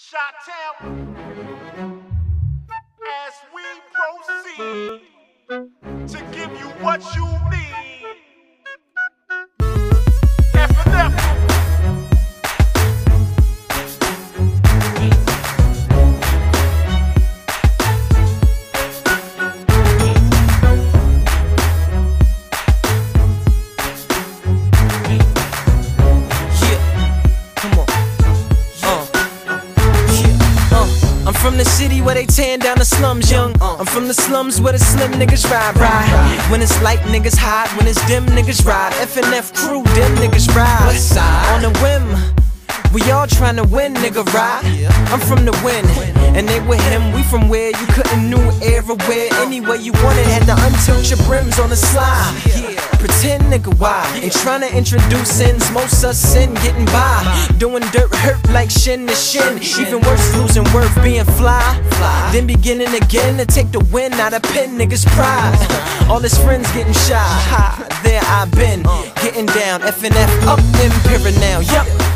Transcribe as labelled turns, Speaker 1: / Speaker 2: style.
Speaker 1: Shot As we proceed to give you what you need.
Speaker 2: From the city where they tearing down the slums, young. I'm from the slums where the slim niggas ride, ride. When it's light, niggas hide. When it's dim, niggas ride. F and F crew, dim niggas ride. On a whim. We all tryna win, nigga, right? I'm from the win, and they with him. We from where you couldn't knew everywhere. Anywhere you wanted, had to untilt your brims on the slide. Pretend, nigga, why? Ain't tryna introduce sins, most us sin getting by. Doing dirt hurt like shin to shin. Even worse, losing worth being fly. Then beginning again to take the win out of pen, niggas' pride. All his friends getting shy. Ha, there I been, getting down. F and F up in now. Yup.